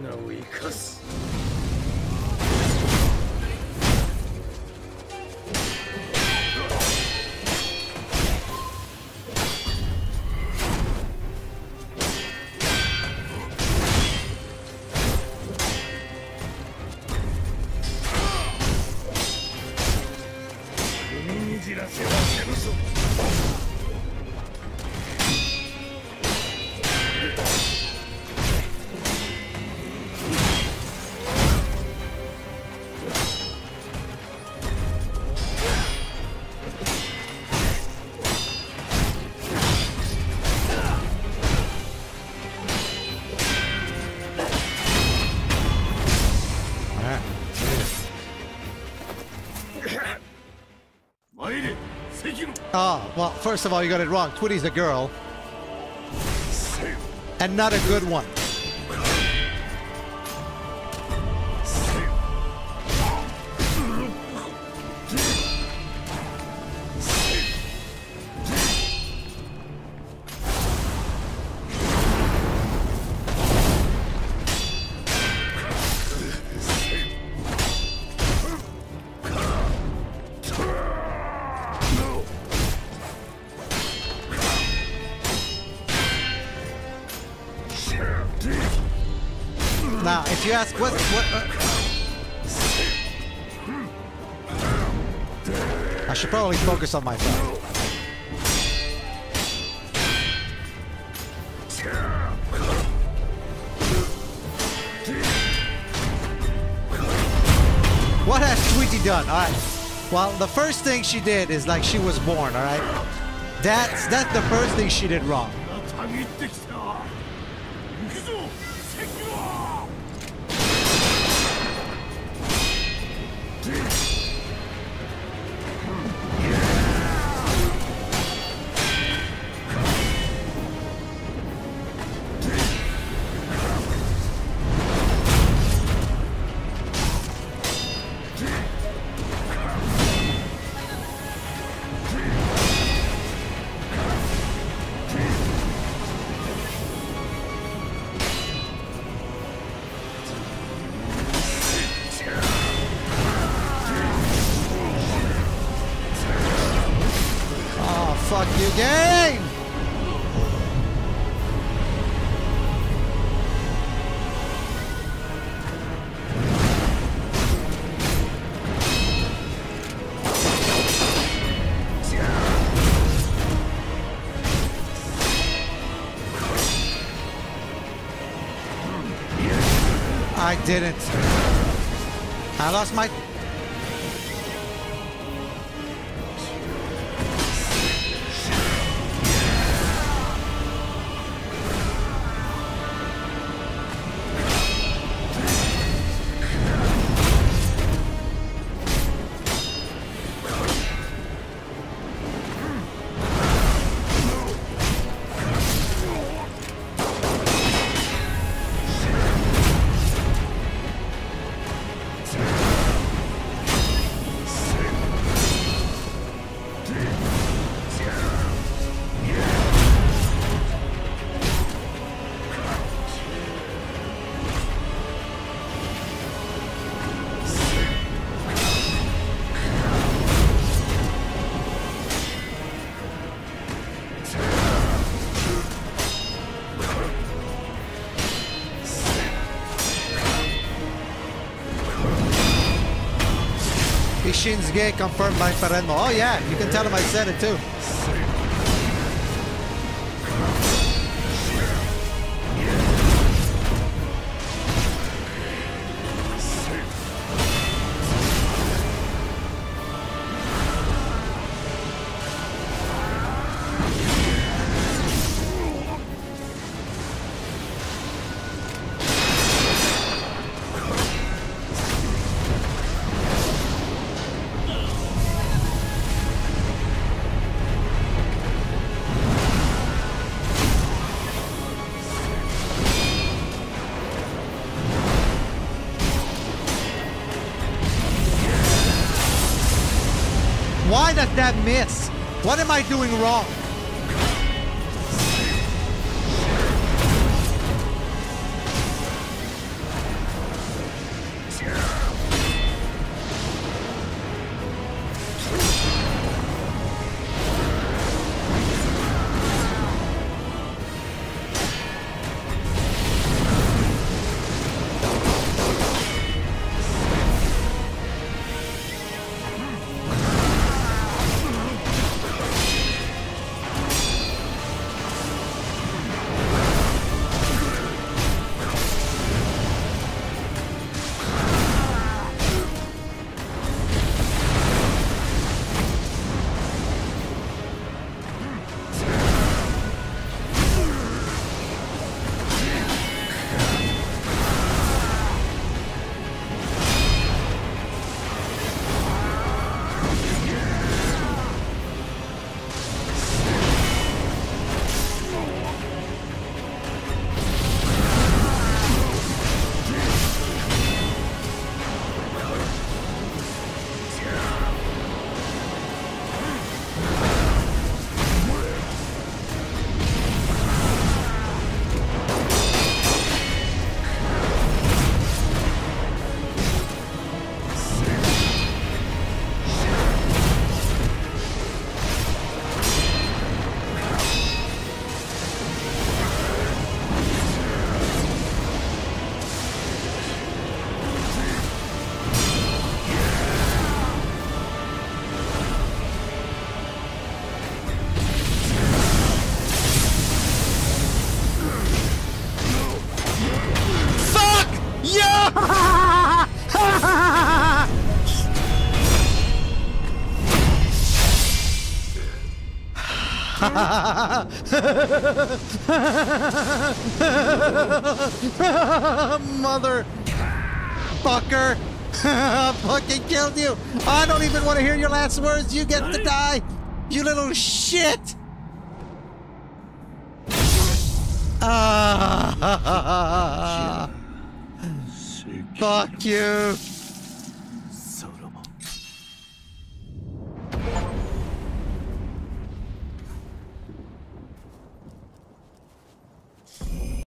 No, we curse. Oh, well, first of all, you got it wrong. Twitty's a girl. And not a good one. Now, if you ask what what uh, I should probably focus on myself. What has Tweety done? All right. Well, the first thing she did is like she was born. All right. That's that's the first thing she did wrong. たぎってきた行くぞ Fuck you, game! I didn't. I lost my Ishinsuke confirmed by Perhenmo. Oh yeah, you can tell him I said it too. Why does that miss? What am I doing wrong? Mother fucker. Fucking killed you. I don't even want to hear your last words. You get to die. You little shit. Ah. Fuck you.